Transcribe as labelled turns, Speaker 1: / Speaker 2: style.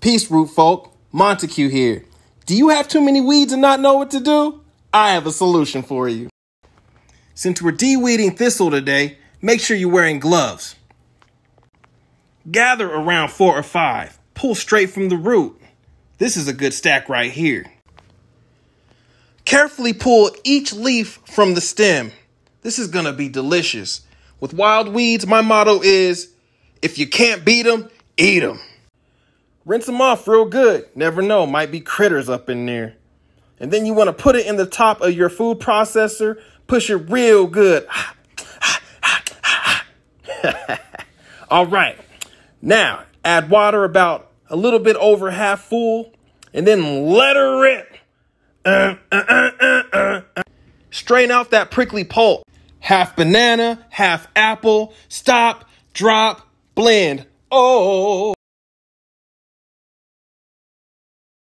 Speaker 1: Peace, root folk. Montague here. Do you have too many weeds and not know what to do? I have a solution for you. Since we're de-weeding thistle today, make sure you're wearing gloves. Gather around four or five. Pull straight from the root. This is a good stack right here. Carefully pull each leaf from the stem. This is gonna be delicious. With wild weeds, my motto is if you can't beat them, eat them. Rinse them off real good. Never know, might be critters up in there. And then you want to put it in the top of your food processor, push it real good. All right. Now, add water about a little bit over half full, and then let her rip. Uh, uh, uh, Strain out that prickly pulp. Half banana, half apple. Stop, drop, blend. Oh.